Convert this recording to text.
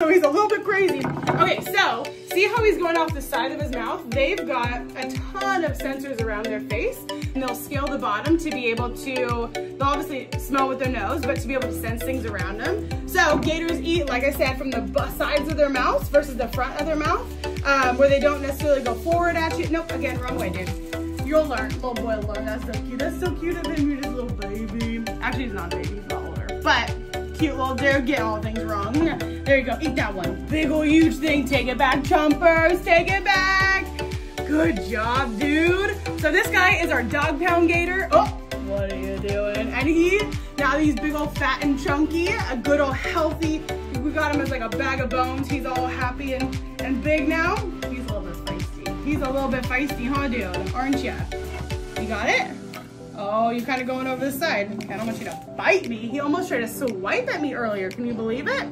So he's a little bit crazy. Okay, so see how he's going off the side of his mouth? They've got a ton of sensors around their face and they'll scale the bottom to be able to, they'll obviously smell with their nose, but to be able to sense things around them. So gators eat, like I said, from the sides of their mouths versus the front of their mouth, um, where they don't necessarily go forward at you. Nope, again, wrong way, dude. You'll learn. Little boy learn. That's so cute. That's so cute of him. You're just a little baby. Actually, he's not a baby. He's a lot older. But cute little dude. Get all things wrong. There you go. Eat that one. Big ol' huge thing. Take it back, chompers. Take it back. Good job, dude. So this guy is our dog pound gator. Oh, what are you doing? And he, now he's big old fat and chunky. A good old healthy. We got him as like a bag of bones. He's all happy and, and big now. He's a little bit feisty. He's a little bit feisty, huh, dude? Aren't ya? You got it? Oh, you're kind of going over the side. I don't want you to bite me. He almost tried to swipe at me earlier. Can you believe it?